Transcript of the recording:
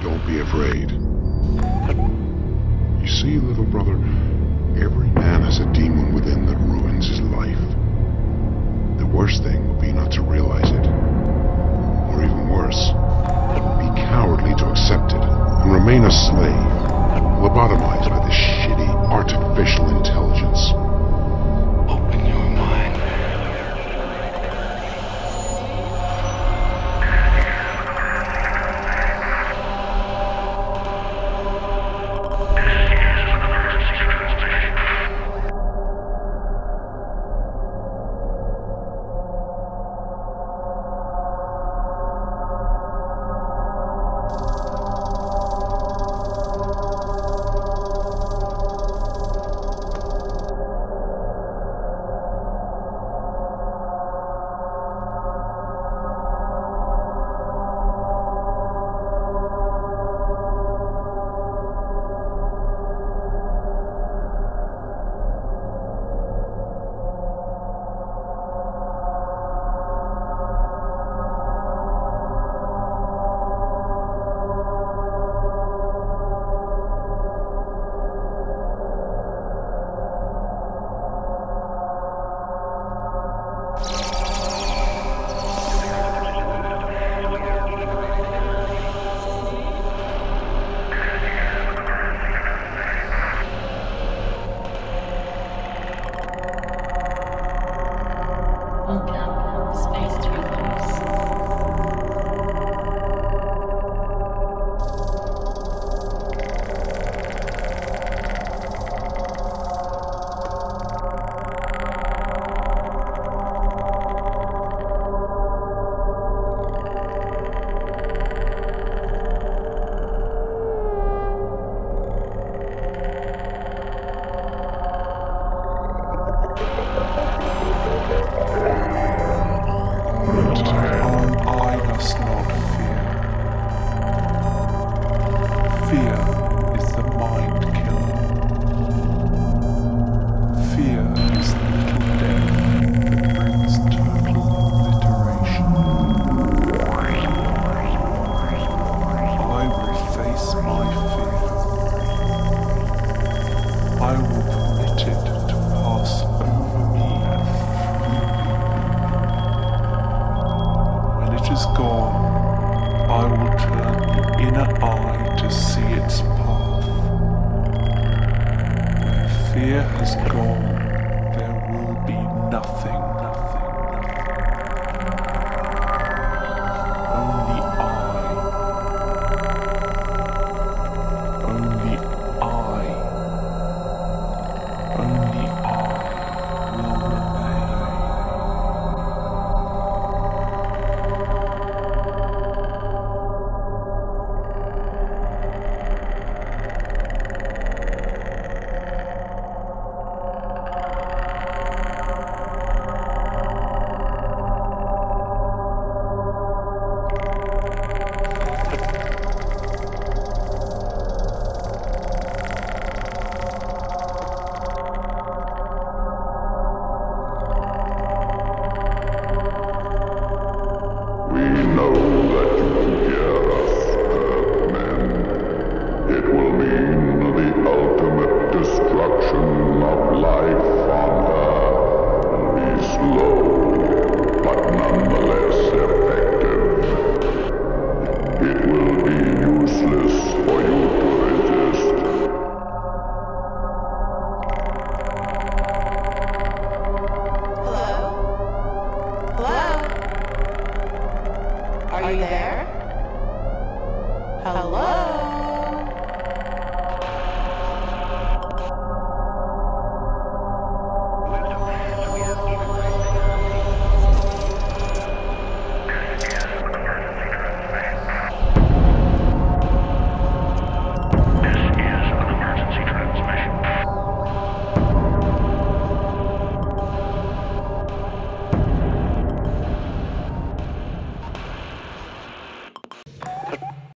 Don't be afraid. You see, little brother, every man has a demon within that ruins his life. The worst thing would be not to realize it. Or even worse, be cowardly to accept it and remain a slave, lobotomized by this shitty artificial intelligence. Welcome, Fear is the mind killer. Fear is the little death that brings total obliteration. I will face my fear. I will permit it to pass over me me. When it is gone, I will turn the inner eye to see its path. Where fear has gone, Hello? Are you there? Hello?